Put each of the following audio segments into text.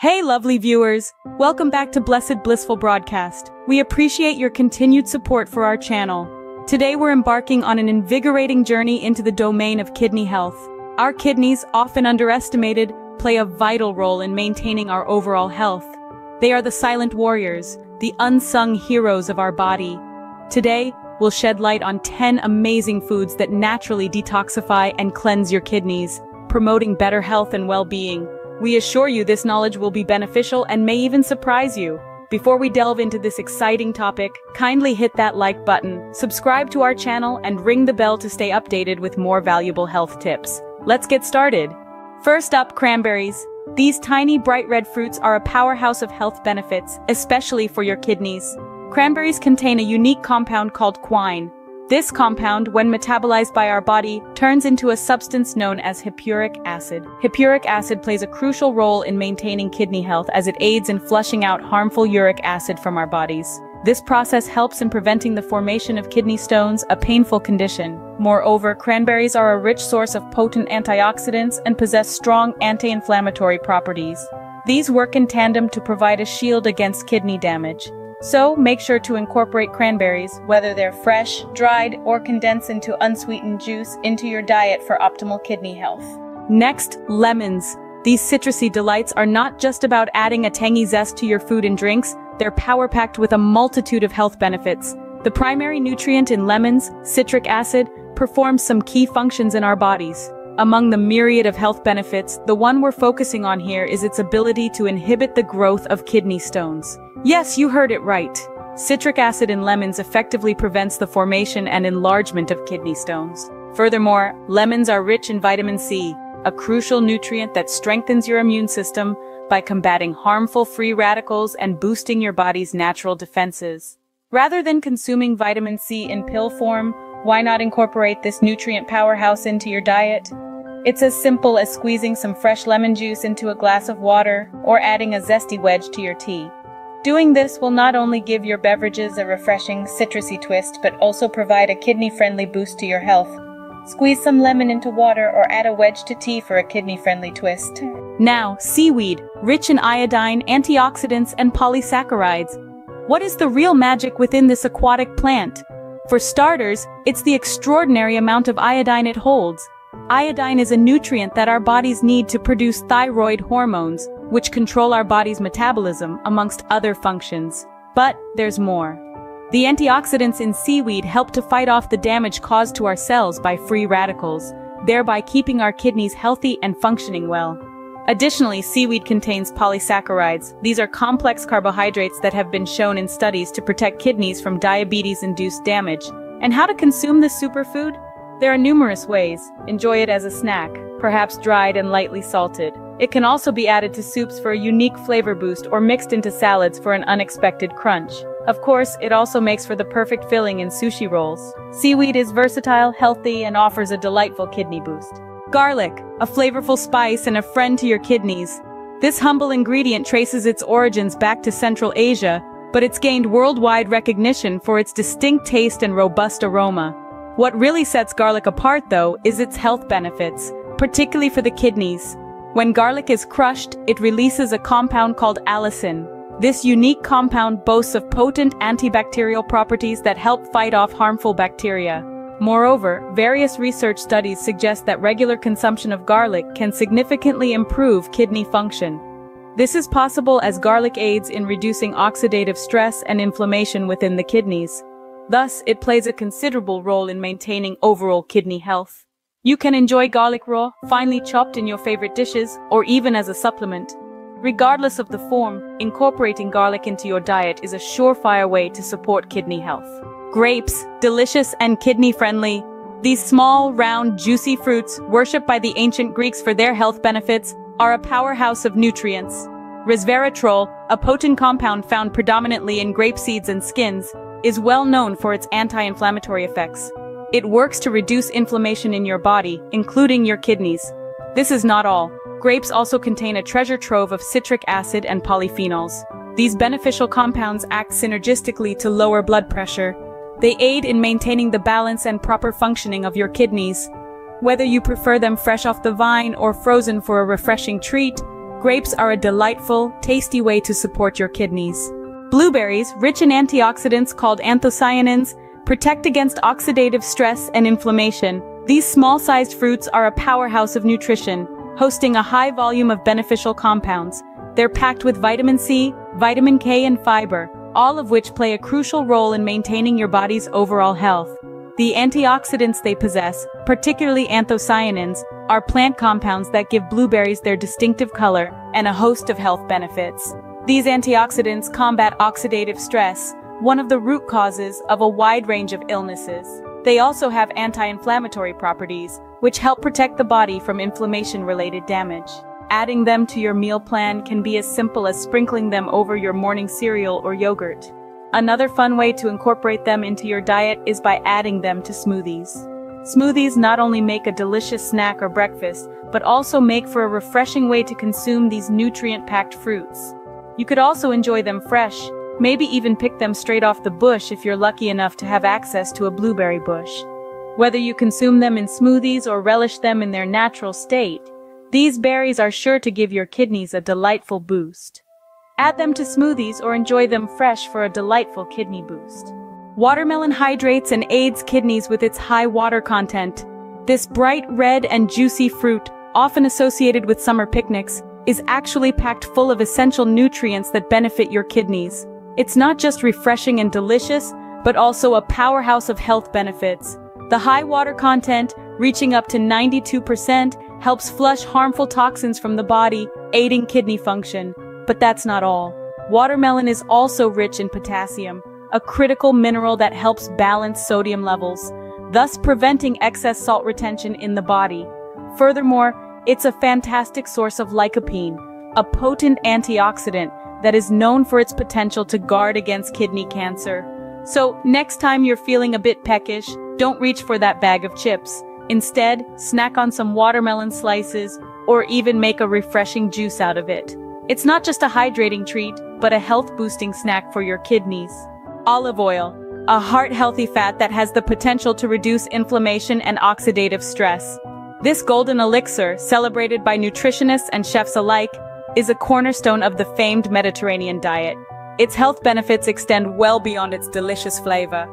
Hey, lovely viewers! Welcome back to Blessed Blissful Broadcast. We appreciate your continued support for our channel. Today we're embarking on an invigorating journey into the domain of kidney health. Our kidneys, often underestimated, play a vital role in maintaining our overall health. They are the silent warriors, the unsung heroes of our body. Today, we'll shed light on 10 amazing foods that naturally detoxify and cleanse your kidneys, promoting better health and well-being. We assure you this knowledge will be beneficial and may even surprise you. Before we delve into this exciting topic, kindly hit that like button, subscribe to our channel, and ring the bell to stay updated with more valuable health tips. Let's get started. First up, cranberries. These tiny bright red fruits are a powerhouse of health benefits, especially for your kidneys. Cranberries contain a unique compound called quinine, this compound, when metabolized by our body, turns into a substance known as hippuric acid. Hippuric acid plays a crucial role in maintaining kidney health as it aids in flushing out harmful uric acid from our bodies. This process helps in preventing the formation of kidney stones, a painful condition. Moreover, cranberries are a rich source of potent antioxidants and possess strong anti-inflammatory properties. These work in tandem to provide a shield against kidney damage. So, make sure to incorporate cranberries, whether they're fresh, dried, or condensed into unsweetened juice, into your diet for optimal kidney health. Next, lemons. These citrusy delights are not just about adding a tangy zest to your food and drinks, they're power-packed with a multitude of health benefits. The primary nutrient in lemons, citric acid, performs some key functions in our bodies. Among the myriad of health benefits, the one we're focusing on here is its ability to inhibit the growth of kidney stones. Yes, you heard it right. Citric acid in lemons effectively prevents the formation and enlargement of kidney stones. Furthermore, lemons are rich in vitamin C, a crucial nutrient that strengthens your immune system by combating harmful free radicals and boosting your body's natural defenses. Rather than consuming vitamin C in pill form, why not incorporate this nutrient powerhouse into your diet? It's as simple as squeezing some fresh lemon juice into a glass of water or adding a zesty wedge to your tea. Doing this will not only give your beverages a refreshing, citrusy twist, but also provide a kidney-friendly boost to your health. Squeeze some lemon into water or add a wedge to tea for a kidney-friendly twist. Now, seaweed, rich in iodine, antioxidants, and polysaccharides. What is the real magic within this aquatic plant? For starters, it's the extraordinary amount of iodine it holds. Iodine is a nutrient that our bodies need to produce thyroid hormones, which control our body's metabolism, amongst other functions. But there's more. The antioxidants in seaweed help to fight off the damage caused to our cells by free radicals, thereby keeping our kidneys healthy and functioning well. Additionally, seaweed contains polysaccharides. These are complex carbohydrates that have been shown in studies to protect kidneys from diabetes-induced damage. And how to consume this superfood? There are numerous ways. Enjoy it as a snack, perhaps dried and lightly salted. It can also be added to soups for a unique flavor boost or mixed into salads for an unexpected crunch. Of course, it also makes for the perfect filling in sushi rolls. Seaweed is versatile, healthy, and offers a delightful kidney boost. Garlic, a flavorful spice and a friend to your kidneys. This humble ingredient traces its origins back to Central Asia, but it's gained worldwide recognition for its distinct taste and robust aroma. What really sets garlic apart, though, is its health benefits, particularly for the kidneys. When garlic is crushed, it releases a compound called allicin. This unique compound boasts of potent antibacterial properties that help fight off harmful bacteria. Moreover, various research studies suggest that regular consumption of garlic can significantly improve kidney function. This is possible as garlic aids in reducing oxidative stress and inflammation within the kidneys. Thus, it plays a considerable role in maintaining overall kidney health. You can enjoy garlic raw, finely chopped in your favorite dishes, or even as a supplement. Regardless of the form, incorporating garlic into your diet is a surefire way to support kidney health. Grapes, delicious and kidney-friendly. These small, round, juicy fruits, worshipped by the ancient Greeks for their health benefits, are a powerhouse of nutrients. Resveratrol, a potent compound found predominantly in grape seeds and skins, is well known for its anti-inflammatory effects. It works to reduce inflammation in your body, including your kidneys. This is not all. Grapes also contain a treasure trove of citric acid and polyphenols. These beneficial compounds act synergistically to lower blood pressure. They aid in maintaining the balance and proper functioning of your kidneys. Whether you prefer them fresh off the vine or frozen for a refreshing treat, grapes are a delightful, tasty way to support your kidneys. Blueberries, rich in antioxidants called anthocyanins, protect against oxidative stress and inflammation. These small-sized fruits are a powerhouse of nutrition, hosting a high volume of beneficial compounds. They're packed with vitamin C, vitamin K and fiber, all of which play a crucial role in maintaining your body's overall health. The antioxidants they possess, particularly anthocyanins, are plant compounds that give blueberries their distinctive color and a host of health benefits. These antioxidants combat oxidative stress, one of the root causes of a wide range of illnesses. They also have anti-inflammatory properties, which help protect the body from inflammation-related damage. Adding them to your meal plan can be as simple as sprinkling them over your morning cereal or yogurt. Another fun way to incorporate them into your diet is by adding them to smoothies. Smoothies not only make a delicious snack or breakfast, but also make for a refreshing way to consume these nutrient-packed fruits. You could also enjoy them fresh, maybe even pick them straight off the bush if you're lucky enough to have access to a blueberry bush. Whether you consume them in smoothies or relish them in their natural state, these berries are sure to give your kidneys a delightful boost. Add them to smoothies or enjoy them fresh for a delightful kidney boost. Watermelon hydrates and aids kidneys with its high water content. This bright red and juicy fruit, often associated with summer picnics, is actually packed full of essential nutrients that benefit your kidneys. It's not just refreshing and delicious, but also a powerhouse of health benefits. The high water content, reaching up to 92%, helps flush harmful toxins from the body, aiding kidney function. But that's not all. Watermelon is also rich in potassium, a critical mineral that helps balance sodium levels, thus preventing excess salt retention in the body. Furthermore, it's a fantastic source of lycopene, a potent antioxidant that is known for its potential to guard against kidney cancer. So, next time you're feeling a bit peckish, don't reach for that bag of chips. Instead, snack on some watermelon slices, or even make a refreshing juice out of it. It's not just a hydrating treat, but a health-boosting snack for your kidneys. Olive oil, a heart-healthy fat that has the potential to reduce inflammation and oxidative stress. This golden elixir, celebrated by nutritionists and chefs alike, is a cornerstone of the famed Mediterranean diet. Its health benefits extend well beyond its delicious flavor.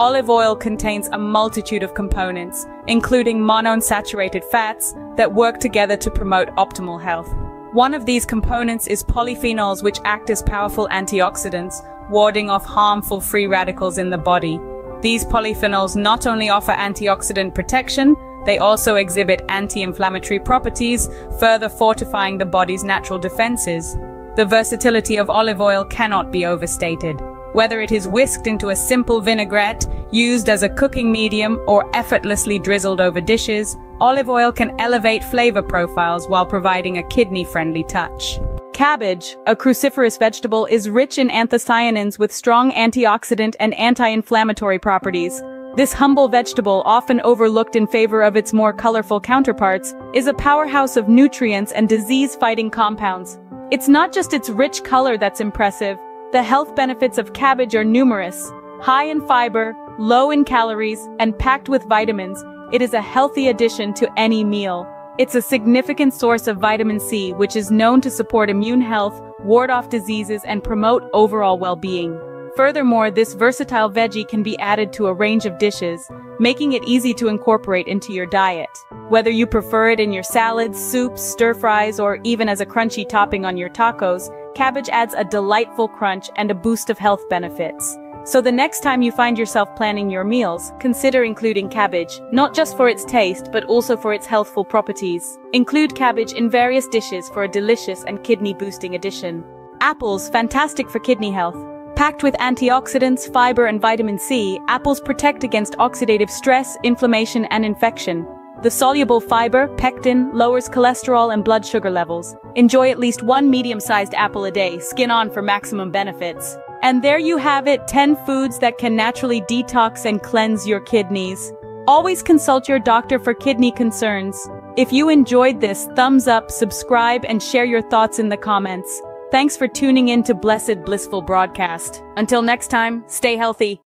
Olive oil contains a multitude of components, including monounsaturated fats, that work together to promote optimal health. One of these components is polyphenols which act as powerful antioxidants, warding off harmful free radicals in the body. These polyphenols not only offer antioxidant protection, they also exhibit anti-inflammatory properties, further fortifying the body's natural defenses. The versatility of olive oil cannot be overstated. Whether it is whisked into a simple vinaigrette, used as a cooking medium, or effortlessly drizzled over dishes, olive oil can elevate flavor profiles while providing a kidney-friendly touch. Cabbage, a cruciferous vegetable, is rich in anthocyanins with strong antioxidant and anti-inflammatory properties. This humble vegetable, often overlooked in favor of its more colorful counterparts, is a powerhouse of nutrients and disease-fighting compounds. It's not just its rich color that's impressive, the health benefits of cabbage are numerous. High in fiber, low in calories, and packed with vitamins, it is a healthy addition to any meal. It's a significant source of vitamin C, which is known to support immune health, ward off diseases, and promote overall well-being. Furthermore, this versatile veggie can be added to a range of dishes, making it easy to incorporate into your diet. Whether you prefer it in your salads, soups, stir-fries, or even as a crunchy topping on your tacos, cabbage adds a delightful crunch and a boost of health benefits. So the next time you find yourself planning your meals, consider including cabbage, not just for its taste, but also for its healthful properties. Include cabbage in various dishes for a delicious and kidney-boosting addition. Apples, fantastic for kidney health. Packed with antioxidants, fiber and vitamin C, apples protect against oxidative stress, inflammation and infection. The soluble fiber, pectin, lowers cholesterol and blood sugar levels. Enjoy at least one medium-sized apple a day, skin on for maximum benefits. And there you have it, 10 foods that can naturally detox and cleanse your kidneys. Always consult your doctor for kidney concerns. If you enjoyed this, thumbs up, subscribe, and share your thoughts in the comments. Thanks for tuning in to Blessed Blissful Broadcast. Until next time, stay healthy.